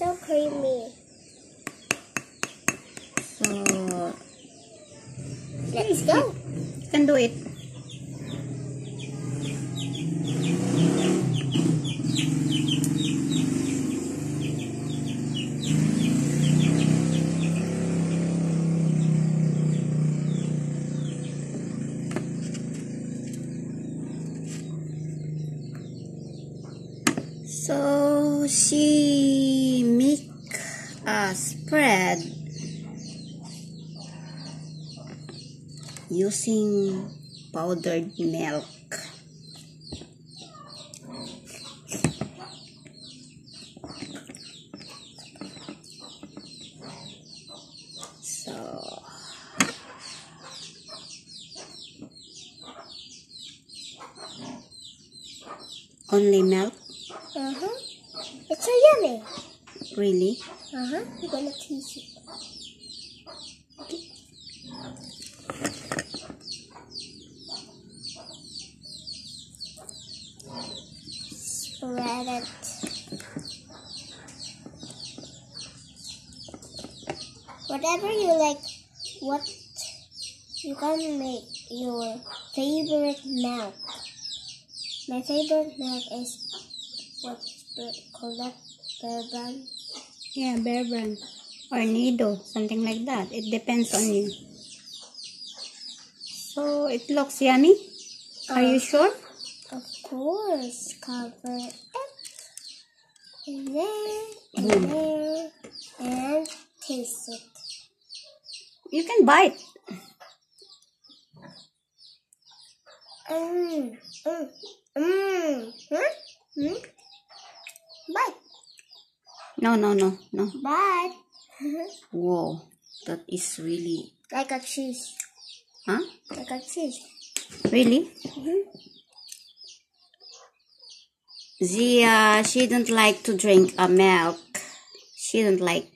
So creamy. So, Let's go. you can do it. So she a spread using powdered milk. So only milk? Uh huh. It's so yummy. Really? Uh huh. I'm gonna taste it. Spread it. Whatever you like, what you can make your favorite milk. My favorite milk is what's the- called bourbon. Yeah, bear brand. Or Nido, something like that. It depends on you. So it looks yummy. Are you sure? Of course, cover it there, in there, and taste it. You can bite. Mmm, mmm, mm, mmm, hmm? huh? Hmm? Hmm? No, no, no, no. bye. Whoa, that is really, like a cheese, huh? like a cheese. Really? Mhm. Zia, she don't like to drink a milk. She don't like.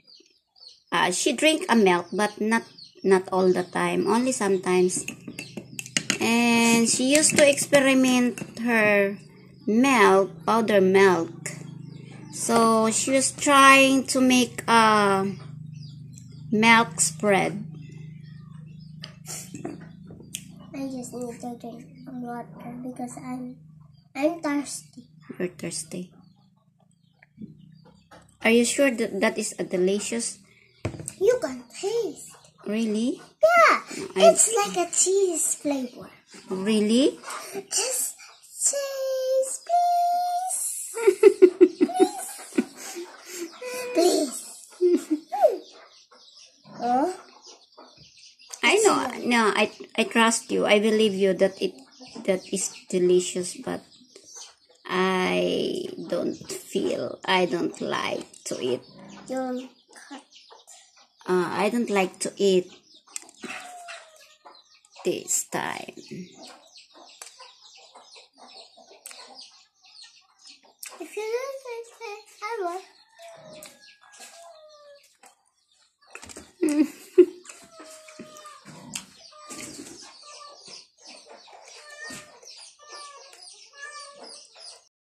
Uh, she drink a milk, but not not all the time. Only sometimes. And she used to experiment her milk, powder milk. So she was trying to make a milk spread. I just need to drink some water because I'm I'm thirsty. You're thirsty. Are you sure that that is a delicious? You can taste. Really? Yeah, I- it's like a cheese flavor. Really? Just cheese, please. Please. oh, I know. No, I I trust you. I believe you that it that is delicious, but I don't feel. I don't like to eat. don't cut. Uh, I don't like to eat this time. If you don't I will.